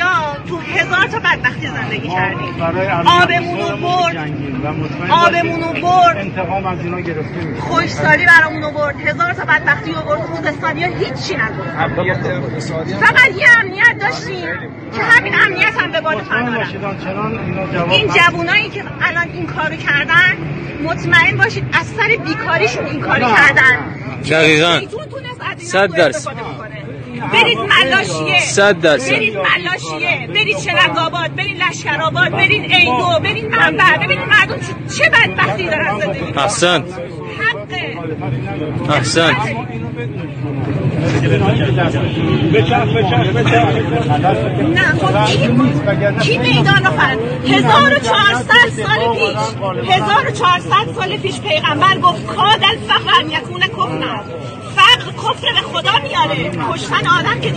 ها تو هزار تا بدبختی زندگی کردیم. برای آبمون رو برد. آبمون رو برد. انتقام از اینا گرفته میشه خوشسالی برامون رو برد. هزار تا بدبختی رو برد. خوزستانی ها هیچی نگفت. فقط یه امنیت داشتیم که همین امنیت هم به باد فنا این. جوانایی که الان این کارو کردن مطمئن باشید از سر بیکاریشون این کارو کردن. دقیقاً. میتون تونست از اینا صد سوء درصد. برید ملاشیه. صد درصد. برید ملاشیه. برید شرقاباد برید لشکرآباد برید ایدو برید منبع ببینید مردم چه- بدبختی دارن زندگی. احسنت حقه. احسنت نه خب کی, میدان رو فرد؟ 1400 سال پیش 1400 سال پیش پیغمبر گفت کاد الفقر یکون کفنا فقر کفر به خدا میاره کشتن آدم که